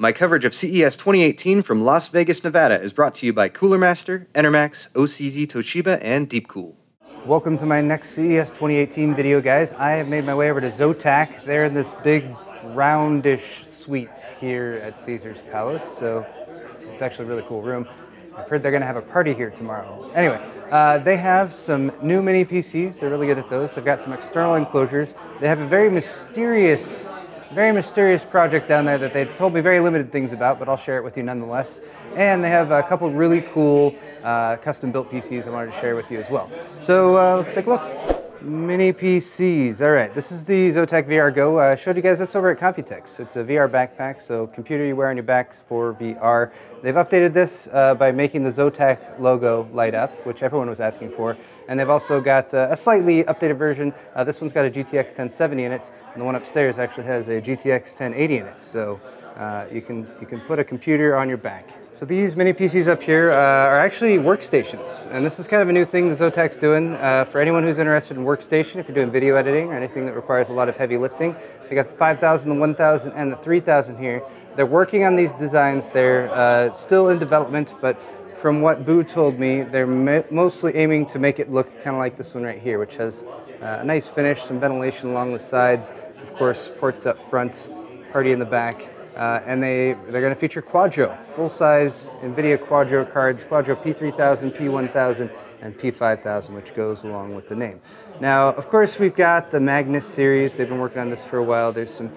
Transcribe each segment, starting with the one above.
My coverage of CES 2018 from Las Vegas, Nevada is brought to you by Cooler Master, Enermax, OCZ Toshiba, and Deepcool. Welcome to my next CES 2018 video, guys. I have made my way over to Zotac. They're in this big, roundish suite here at Caesar's Palace, so it's actually a really cool room. I've heard they're going to have a party here tomorrow. Anyway, uh, they have some new mini PCs. They're really good at those. They've got some external enclosures. They have a very mysterious, very mysterious project down there that they've told me very limited things about, but I'll share it with you nonetheless. And they have a couple really cool uh, custom-built PCs I wanted to share with you as well. So uh, let's take a look. Mini PCs. All right, this is the Zotac VR Go. I showed you guys this over at Computex. It's a VR backpack, so computer you wear on your back for VR. They've updated this uh, by making the Zotac logo light up, which everyone was asking for. And they've also got uh, a slightly updated version. Uh, this one's got a GTX 1070 in it, and the one upstairs actually has a GTX 1080 in it. So uh, you, can, you can put a computer on your back. So these mini PCs up here uh, are actually workstations, and this is kind of a new thing that Zotac's doing. Uh, for anyone who's interested in workstation, if you're doing video editing or anything that requires a lot of heavy lifting, they got the 5000, the 1000, and the 3000 here. They're working on these designs. They're uh, still in development, but from what Boo told me, they're mostly aiming to make it look kind of like this one right here, which has uh, a nice finish, some ventilation along the sides, of course, ports up front, party in the back. Uh, and they, they're going to feature Quadro, full-size NVIDIA Quadro cards, Quadro P3000, P1000, and P5000, which goes along with the name. Now, of course, we've got the Magnus series. They've been working on this for a while. There's some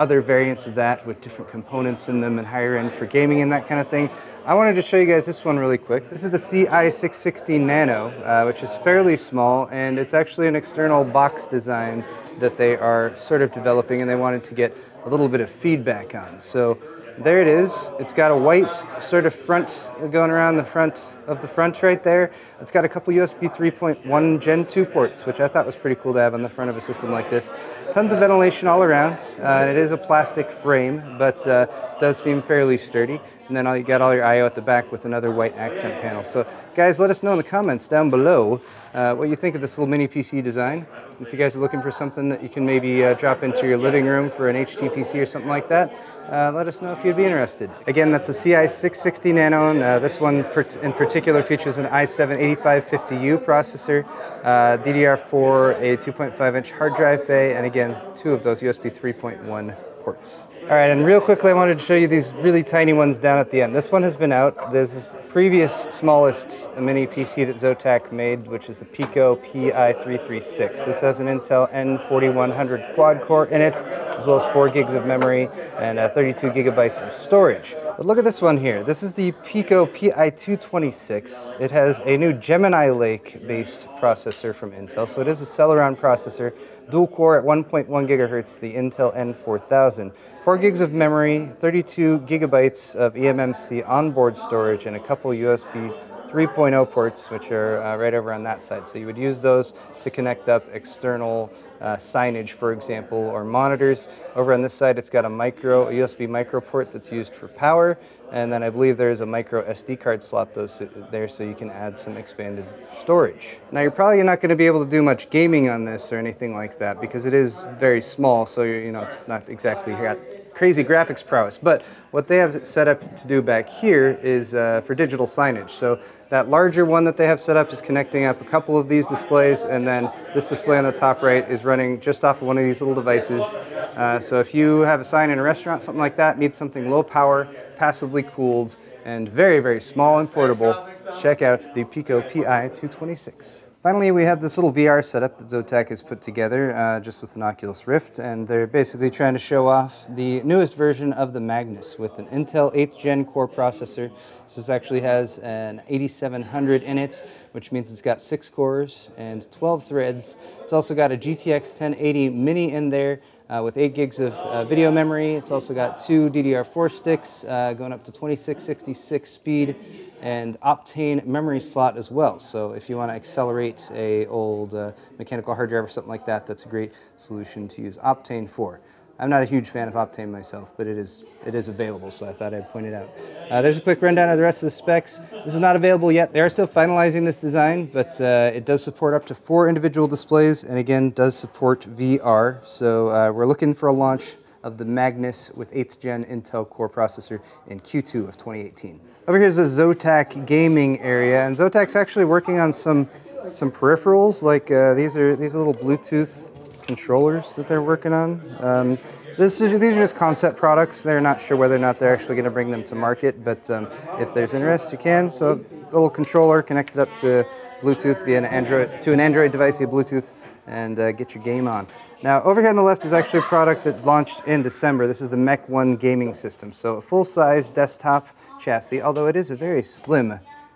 other variants of that with different components in them and higher end for gaming and that kind of thing. I wanted to show you guys this one really quick. This is the CI660 Nano, uh, which is fairly small, and it's actually an external box design that they are sort of developing, and they wanted to get a little bit of feedback on. So there it is. It's got a white sort of front going around the front of the front right there. It's got a couple USB 3.1 Gen 2 ports, which I thought was pretty cool to have on the front of a system like this. Tons of ventilation all around. Uh, it is a plastic frame, but uh, does seem fairly sturdy. And then you got all your I.O. at the back with another white accent panel. So guys, let us know in the comments down below uh, what you think of this little mini PC design. If you guys are looking for something that you can maybe uh, drop into your living room for an HTPC or something like that, uh, let us know if you'd be interested. Again, that's a CI660 Nano. Uh, this one in particular features an i7-8550U processor, uh, DDR4, a 2.5 inch hard drive bay, and again, two of those USB 3.1 ports. All right, and real quickly, I wanted to show you these really tiny ones down at the end. This one has been out. There's this previous smallest mini PC that Zotac made, which is the Pico Pi336. This has an Intel N4100 quad core in it, as well as 4 gigs of memory and uh, 32 gigabytes of storage. But look at this one here. This is the Pico Pi226. It has a new Gemini Lake based processor from Intel, so it is a Celeron processor dual core at 1.1 gigahertz, the Intel N4000. 4 gigs of memory, 32 gigabytes of eMMC onboard storage, and a couple USB 3.0 ports, which are uh, right over on that side. So you would use those to connect up external uh, signage, for example, or monitors. Over on this side, it's got a micro, a USB micro port that's used for power, and then I believe there's a micro SD card slot those there so you can add some expanded storage. Now you're probably not going to be able to do much gaming on this or anything like that because it is very small, so you know it's not exactly got crazy graphics prowess. But what they have set up to do back here is uh, for digital signage. So that larger one that they have set up is connecting up a couple of these displays, and then this display on the top right is running just off of one of these little devices. Uh, so if you have a sign in a restaurant, something like that, needs something low power, passively cooled, and very, very small and portable, check out the Pico PI 226. Finally, we have this little VR setup that Zotac has put together uh, just with an Oculus Rift, and they're basically trying to show off the newest version of the Magnus with an Intel 8th gen core processor. This actually has an 8700 in it, which means it's got six cores and 12 threads. It's also got a GTX 1080 Mini in there, uh, with 8 gigs of uh, video memory. It's also got two DDR4 sticks uh, going up to 2666 speed and Optane memory slot as well. So if you want to accelerate a old uh, mechanical hard drive or something like that, that's a great solution to use Optane for. I'm not a huge fan of Optane myself, but it is it is available, so I thought I'd point it out. Uh, there's a quick rundown of the rest of the specs. This is not available yet. They are still finalizing this design, but uh, it does support up to four individual displays, and again, does support VR. So uh, we're looking for a launch of the Magnus with 8th gen Intel Core processor in Q2 of 2018. Over here is the Zotac gaming area, and Zotac's actually working on some some peripherals. Like uh, these are these are little Bluetooth controllers that they're working on. Um, this is, these are just concept products. They're not sure whether or not they're actually going to bring them to market, but um, if there's interest, you can. So a little controller connected up to Bluetooth via an Android to an Android device via Bluetooth, and uh, get your game on. Now, over here on the left is actually a product that launched in December. This is the MEK 1 gaming system. So a full-size desktop chassis, although it is a very slim,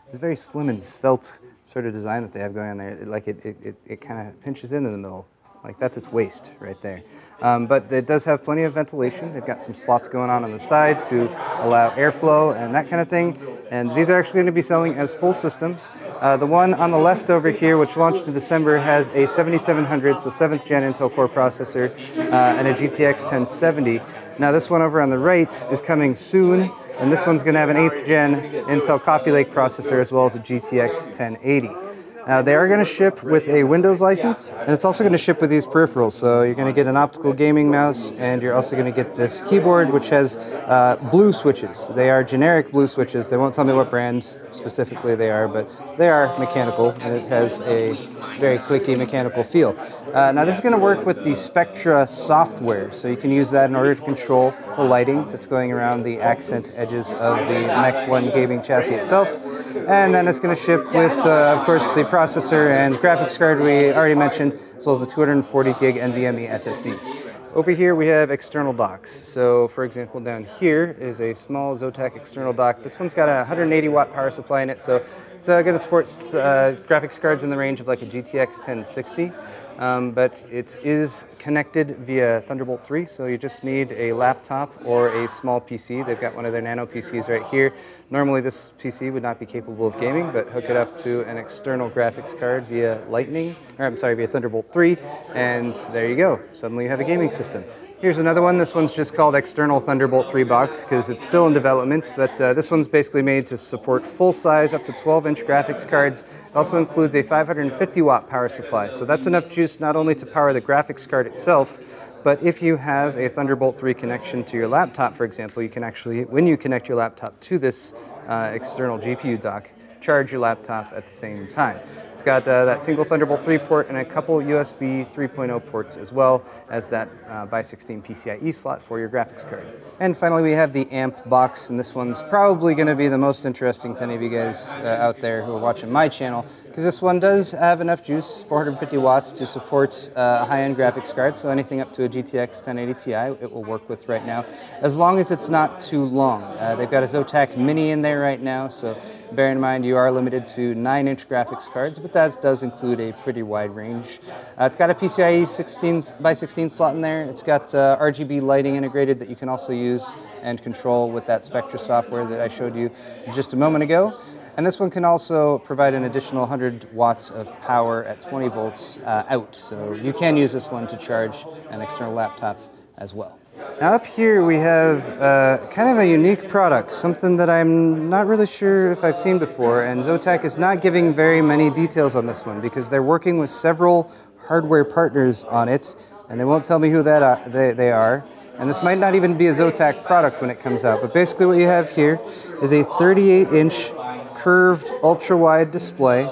it's a very slim and svelte sort of design that they have going on there. It, like it, it, it, kind of pinches in in the middle. Like that's its waist right there. Um, but it does have plenty of ventilation. They've got some slots going on on the side to allow airflow and that kind of thing. And these are actually going to be selling as full systems. Uh, the one on the left over here, which launched in December, has a 7700, so 7th gen Intel Core processor, uh, and a GTX 1070. Now this one over on the right is coming soon, and this one's going to have an 8th gen Intel Coffee Lake processor as well as a GTX 1080. Now they are going to ship with a Windows license, and it's also going to ship with these peripherals. So you're going to get an optical gaming mouse, and you're also going to get this keyboard, which has uh, blue switches. They are generic blue switches. They won't tell me what brand specifically they are, but they are mechanical, and it has a very clicky mechanical feel. Uh, now this is going to work with the Spectra software, so you can use that in order to control the lighting that's going around the accent edges of the MEK 1 gaming chassis itself. And then it's going to ship with, uh, of course, the processor and graphics card we already mentioned, as well as the 240 gig NVMe SSD. Over here we have external docks. So for example, down here is a small Zotac external dock. This one's got a 180 watt power supply in it, so it's uh, going to support uh, graphics cards in the range of like a GTX 1060 um, but it is connected via Thunderbolt 3, so you just need a laptop or a small PC. They've got one of their nano PCs right here. Normally this PC would not be capable of gaming, but hook it up to an external graphics card via Lightning, or I'm sorry, via Thunderbolt 3, and there you go. Suddenly you have a gaming system. Here's another one. This one's just called External Thunderbolt 3 box because it's still in development, but uh, this one's basically made to support full size up to 12 inch graphics cards. It also includes a 550 watt power supply, so that's enough juice not only to power the graphics card itself, but if you have a Thunderbolt 3 connection to your laptop, for example, you can actually, when you connect your laptop to this uh, external GPU dock, charge your laptop at the same time. It's got uh, that single Thunderbolt 3 port and a couple USB 3.0 ports as well as that uh, by 16 PCIe slot for your graphics card. And finally we have the AMP box and this one's probably going to be the most interesting to any of you guys uh, out there who are watching my channel because this one does have enough juice, 450 watts to support uh, a high-end graphics card, so anything up to a GTX 1080 Ti it will work with right now, as long as it's not too long. Uh, they've got a Zotac Mini in there right now, so bear in mind you are limited to 9-inch graphics cards, but that does include a pretty wide range. Uh, it's got a PCIe 16 by 16 slot in there. It's got uh, RGB lighting integrated that you can also use and control with that Spectra software that I showed you just a moment ago. And this one can also provide an additional 100 watts of power at 20 volts uh, out. So you can use this one to charge an external laptop as well. Now up here we have uh, kind of a unique product, something that I'm not really sure if I've seen before, and Zotac is not giving very many details on this one because they're working with several hardware partners on it, and they won't tell me who that uh, they, they are. And this might not even be a Zotac product when it comes out, but basically what you have here is a 38-inch curved ultra-wide display.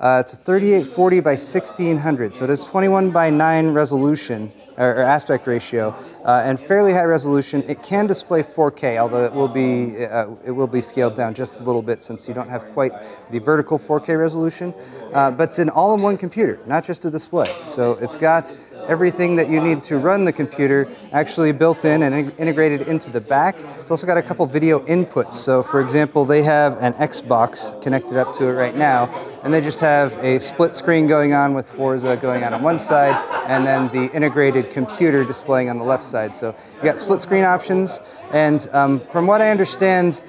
Uh, it's a 3840 by 1600, so it is 21 by 9 resolution or, or aspect ratio, uh, and fairly high resolution. It can display 4K, although it will be uh, it will be scaled down just a little bit since you don't have quite the vertical 4K resolution. Uh, but it's an all-in-one computer, not just a display. So it's got everything that you need to run the computer actually built in and in integrated into the back. It's also got a couple video inputs. So for example, they have an Xbox connected up to it right now, and they just have a split screen going on with Forza going on on one side, and then the integrated computer displaying on the left side. So you got split screen options, and um, from what I understand,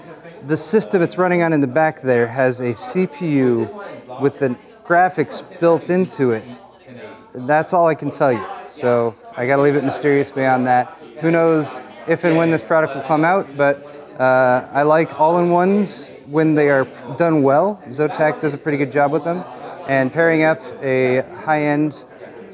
the system it's running on in the back there has a CPU with the graphics built into it that's all I can tell you. So I got to leave it mysterious beyond that. Who knows if and when this product will come out, but uh, I like all-in-ones when they are done well. Zotac does a pretty good job with them. And pairing up a high-end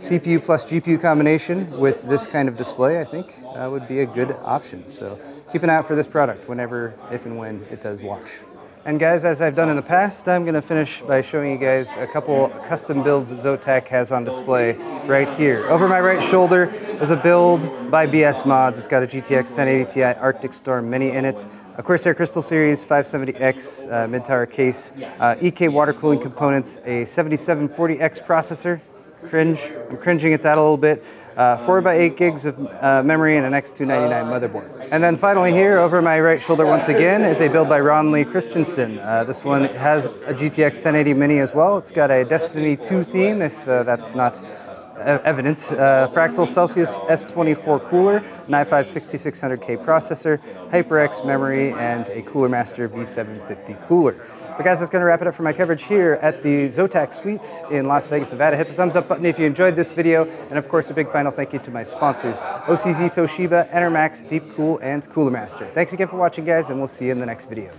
CPU plus GPU combination with this kind of display, I think, uh, would be a good option. So keep an eye out for this product whenever, if and when it does launch. And guys, as I've done in the past, I'm going to finish by showing you guys a couple custom builds Zotac has on display right here. Over my right shoulder is a build by BS Mods. It's got a GTX 1080 Ti Arctic Storm Mini in it, a Corsair Crystal Series 570X uh, mid-tower case, uh, EK water cooling components, a 7740X processor, cringe. I'm cringing at that a little bit. Uh, 4 by 8 gigs of uh, memory and an X299 motherboard. And then finally here, over my right shoulder once again, is a build by Ron Lee Christensen. Uh, this one has a GTX 1080 Mini as well. It's got a Destiny 2 theme, if uh, that's not evidence. Uh, Fractal Celsius S24 cooler, an i5 6600K processor, HyperX memory, and a Cooler Master V750 cooler. But guys, that's going to wrap it up for my coverage here at the Zotac Suites in Las Vegas, Nevada. Hit the thumbs up button if you enjoyed this video. And of course, a big final thank you to my sponsors, OCZ Toshiba, Enermax, Deepcool, and Cooler Master. Thanks again for watching, guys, and we'll see you in the next video.